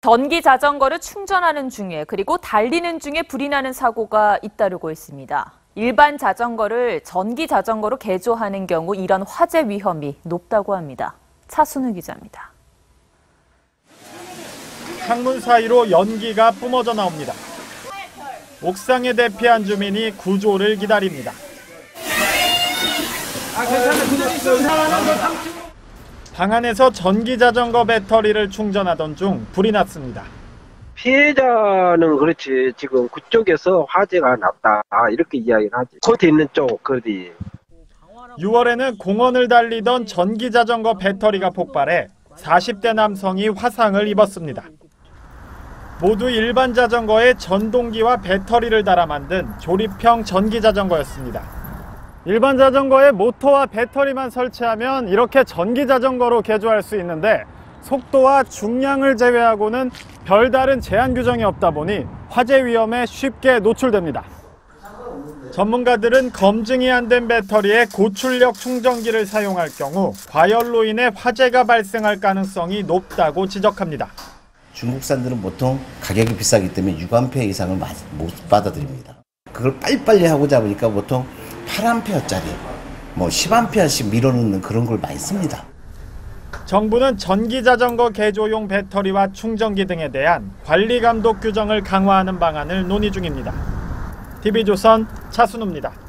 전기 자전거를 충전하는 중에 그리고 달리는 중에 불이 나는 사고가 잇따르고 있습니다. 일반 자전거를 전기 자전거로 개조하는 경우 이런 화재 위험이 높다고 합니다. 차순우 기자입니다. 창문 사이로 연기가 뿜어져 나옵니다. 옥상에 대피한 주민이 구조를 기다립니다. 방 안에서 전기 자전거 배터리를 충전하던 중 불이 났습니다. 피해자는 그렇지 지금 그쪽에서 화재가 났다 이렇게 이야기를 하지 겉에 있는 쪽 거리 6월에는 공원을 달리던 전기 자전거 배터리가 폭발해 40대 남성이 화상을 입었습니다. 모두 일반 자전거에 전동기와 배터리를 달아 만든 조립형 전기 자전거였습니다. 일반 자전거에 모터와 배터리만 설치하면 이렇게 전기 자전거로 개조할 수 있는데 속도와 중량을 제외하고는 별다른 제한 규정이 없다 보니 화재 위험에 쉽게 노출됩니다. 전문가들은 검증이 안 된 배터리에 고출력 충전기를 사용할 경우 과열로 인해 화재가 발생할 가능성이 높다고 지적합니다. 중국산들은 보통 가격이 비싸기 때문에 6A 이상을 못 받아들입니다. 그걸 빨리빨리 하고자 보니까 보통 8A짜리 뭐 10A씩 밀어넣는 그런 걸 많이 씁니다. 정부는 전기 자전거 개조용 배터리와 충전기 등에 대한 관리 감독 규정을 강화하는 방안을 논의 중입니다. TV조선 차순우입니다.